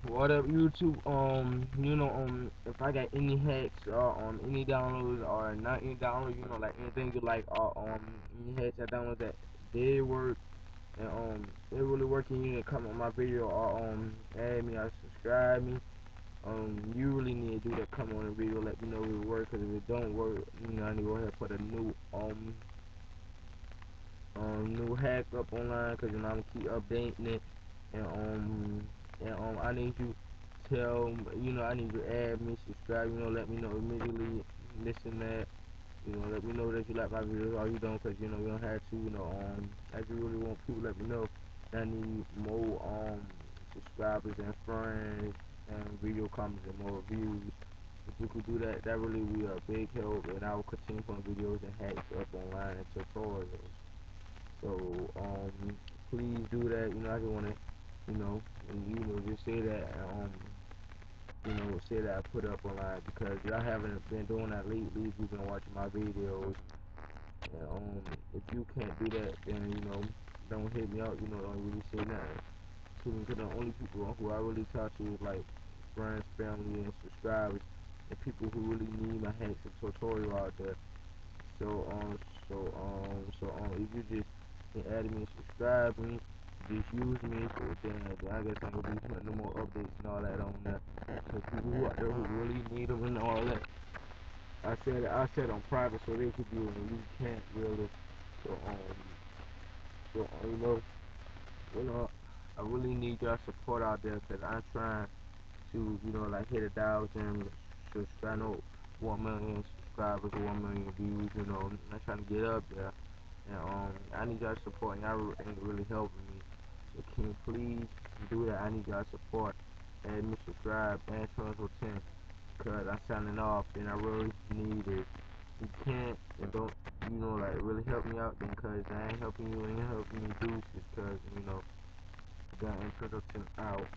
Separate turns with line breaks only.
what up YouTube? Um, you know, um, if I got any hacks or um any downloads or not any downloads, you know, like anything you like or um any hacks I download that did work and um it really working, you need to comment on my video or um add me or subscribe me. Um, you really need to do that. Come on the video, let me know if it work. Cause if it don't work, you know, I need to go ahead and put a new um um new hack up online. Cause you know I'm gonna keep updating it and um I need you tell you know I need you add me, subscribe, you know, let me know immediately, listen that, you know, let me know that you like my videos or you don't, cause you know you don't have to, you know, um I just really want people to let me know that I need more um subscribers and friends and video comments and more views. If you could do that, that really would be a big help, and I will continue putting videos and hacks up online and tutorials. So, um, please do that. You know, I just want to, you know, and you know, just say that, um, you know, say that I put up online because y'all haven't been doing that lately. If you've been watching my videos, and, um, if you can't do that, then you know, don't hit me up. You know, don't really say nothing to me. Cause the only people who I really talk to is like friends, family, and subscribers, and people who really need my hacks and tutorial out there. So um so um so um if you just can add me and subscribe me, just use me then, then I guess I can be putting no more updates and all that on there. Cause people out there who really need them and all that. I said I said on private so they could do it and you can't really. So um so you know you know I really need your support out there because I'm trying to you know like hit a thousand subscribe no one million subscribers one million views you know I'm trying to get up there and um, I need y'all support, and y'all ain't really helping me. Can you please do that? I need y'all support. And me subscribe and turn on 10. Cause I'm signing off, and I really need it. You can't and don't, you know, like really help me out, then cause I ain't helping you, ain't helping me do this, cause you know, got introduction out.